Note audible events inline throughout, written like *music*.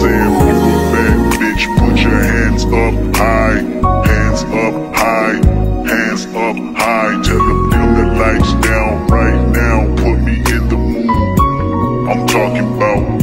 Saying you a bad bitch, put your hands up high, hands up high, hands up high. Tell them dim the lights down right now, put me in the mood. I'm talking about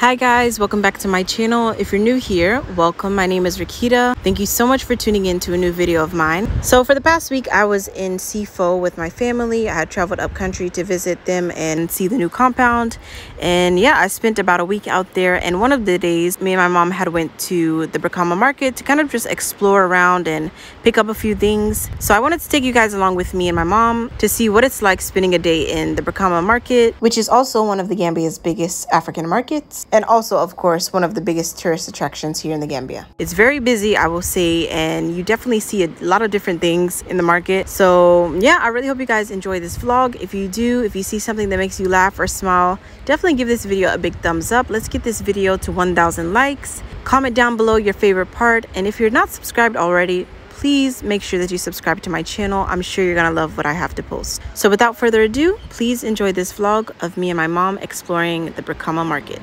Hi guys, welcome back to my channel. If you're new here, welcome. My name is Rickeyta. Thank you so much for tuning in to a new video of mine. So for the past week, I was in Sifo with my family. I had traveled up country to visit them and see the new compound. And yeah, I spent about a week out there. And one of the days, me and my mom had went to the Brikama market to kind of just explore around and pick up a few things. So I wanted to take you guys along with me and my mom to see what it's like spending a day in the Brikama market, which is also one of the Gambia's biggest African markets and also of course one of the biggest tourist attractions here in the Gambia. It's very busy I will say and you definitely see a lot of different things in the market. So yeah, I really hope you guys enjoy this vlog. If you do, if you see something that makes you laugh or smile, definitely give this video a big thumbs up. Let's get this video to 1000 likes. Comment down below your favorite part and if you're not subscribed already, please make sure that you subscribe to my channel. I'm sure you're gonna love what I have to post. So without further ado, please enjoy this vlog of me and my mom exploring the Brikama market.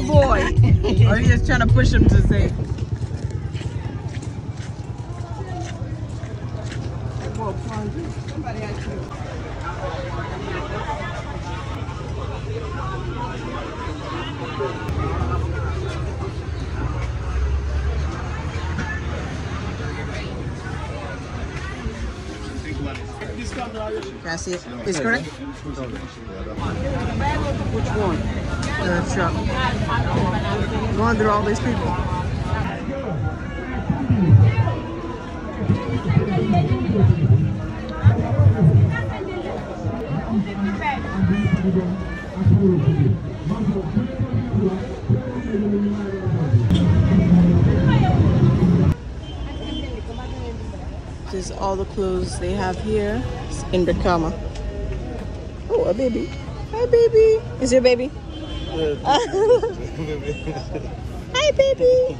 Little boy. *laughs* or you just trying to push him to say. Somebody asked. Can I see it? Is it correct? Which one? The truck. Going through all these people. Just all the clothes they have here in Brikama. Oh, a baby. Hi, baby. Is your baby? *laughs* Hi, baby.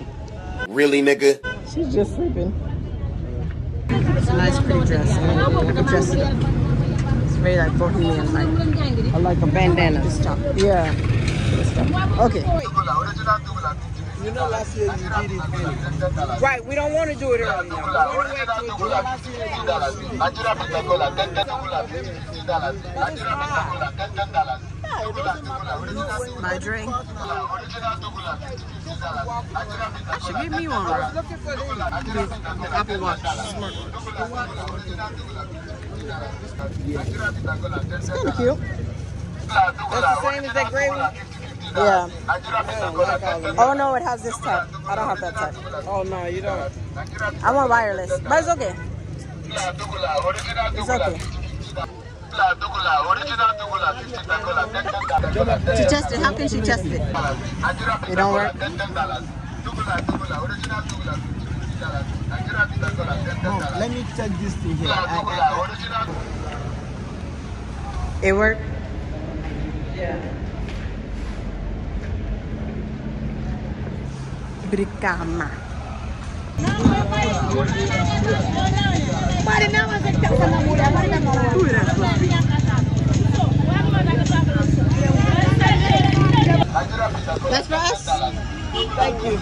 Really, nigga? She's just sleeping. It's a nice, pretty dress. I could dress it up. It's very like bohemian, like. I like a bandana. This top. Yeah. This top. Okay. You know last year you did it early. Right, we don't want to do it early now. We want to wait till July. Last year you did it early. My drink. She gave me one, bro. Apple Watch. Smart It's kind of cute. That's the same as that gray one? Yeah. Oh no, it has this type. I don't have that type. Oh no, you don't. I want wireless, but it's okay. It's okay. She tested. How can she test it? It don't work. No, let me check this thing here. I, I, It worked. Yeah. Brikama. That's for us. thank you. You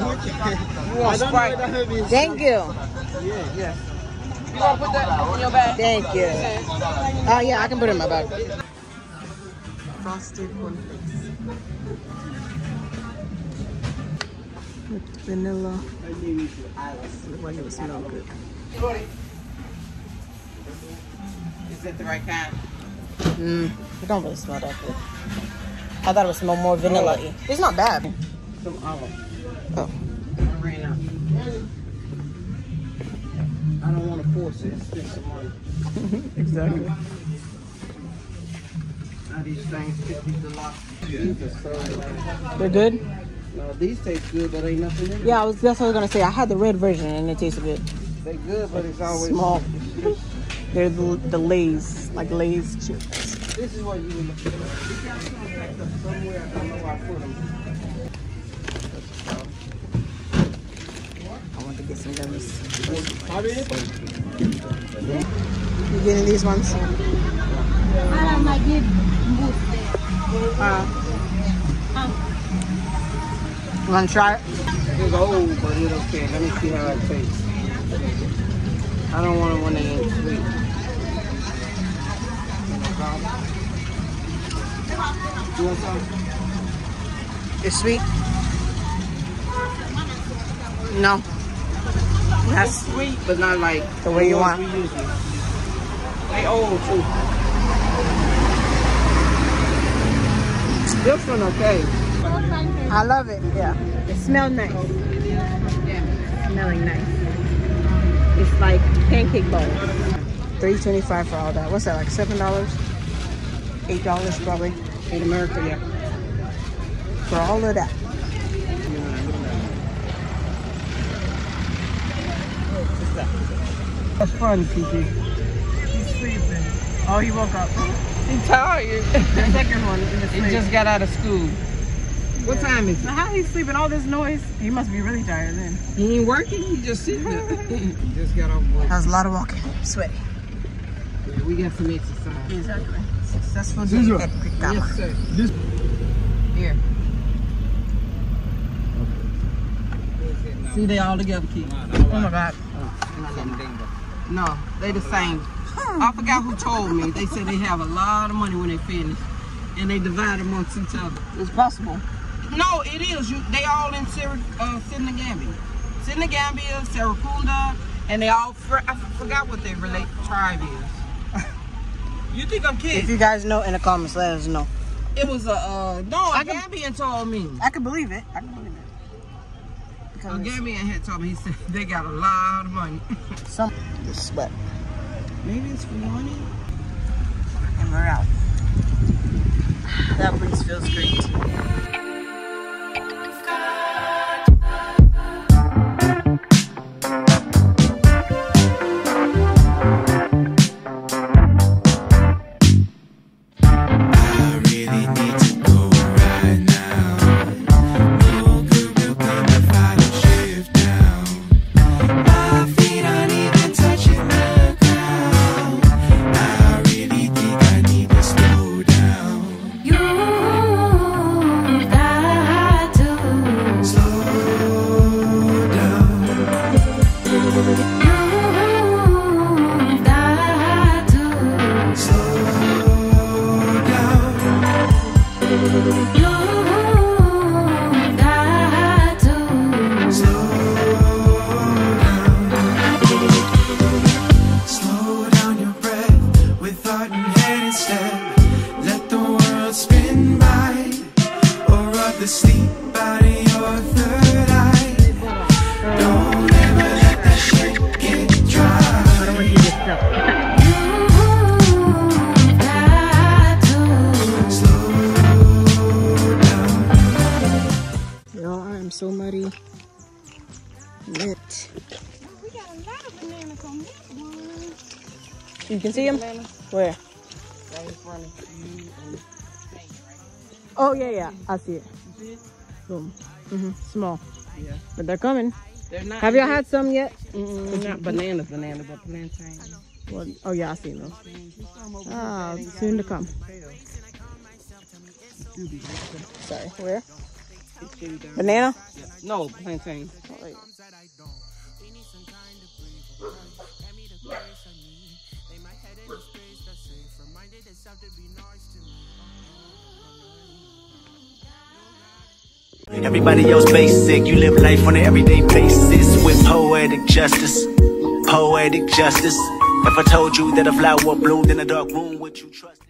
want I Sprite? whether maybe it's- Thank you. Yeah, yeah. You want to put that in your bag? Thank you. Oh yeah, I can put it in my bag. Frosted cornflakes. With vanilla. Look like it would smell good. Is that the right kind? Mm, it don't really smell that good. I thought it would smell more vanilla-y. It's not bad. Some olive. Oh. Ran out. I don't want to force it. Spend some money. *laughs* exactly. Now these things, these are lost. These are so nice. They're good. No, these taste good, but ain't nothing in them. Yeah, I was. That's what I was gonna say. I had the red version and it tasted good. They good, but it's always Small. *laughs* They're the, the Lay's, like Lay's chips. this is what you would look at. We got some packed up somewhere. I don't know where I put them. I want to get some of gummies. You getting these ones? You want to try it? It's old, but it's okay. Let me see how it tastes. I don't want it when they ain't sweet. You want some? It's sweet. No. That's Sweet, but not like The way you want. They old too. This one okay. I love it. Yeah. It smells nice. Yeah. Smelling nice. It's like pancake balls. Three twenty five for all that. What's that? Like seven dollars? Eight dollars probably In America, yeah. for all of that. That's fun, Keke. He's sleeping. Oh, he woke up. He's tired. The second one he just got out of school. What time is it? How he sleeping? All this noise. He must be really tired then. He ain't working. He just sitting there. he *laughs* *laughs* just got off work. That was a lot of walking. Sweaty. Yeah, we got some exercise. Exactly. Successful day one. at Quick Yes, sir. Here. See, they all together, Keke. Oh my God. Oh, no, they the same. Hmm. I forgot who told me. They said they have a lot of money when they finish, and they divide amongst each other. It's possible. No, it is. You, they all in Sir, uh, Senegambia. Senegambia, Serrekunda, and they all, fr- I forgot what their relate tribe is. *laughs* you think I'm kidding? If you guys know in the comments, let us know. It was a, uh, no, a I can- Gambian told me. I can believe it. I can believe it. A Because it's Gambian had told me, he said *laughs* they got a lot of money. *laughs* some sweat. Maybe it's for money. And we're out. *sighs* That breeze feels great. The sleep out of your third eye. Don't ever let that shit get dry. You got to Slow down. Yo, I am so muddy. Lit. You can see him? Where? Oh, yeah, yeah. I see it. Boom. hmm Small. Yeah. But they're coming. They're not. Have y'all had some yet? Mm, not bananas, bananas, but plantain. What? Oh, yeah, I seen those. Ah, soon to come. Sorry, where? Banana? No, plantain. Oh, yeah. Everybody else basic, you live life on an everyday basis with poetic justice. Poetic justice. If I told you that a flower bloomed in a dark room, would you trust?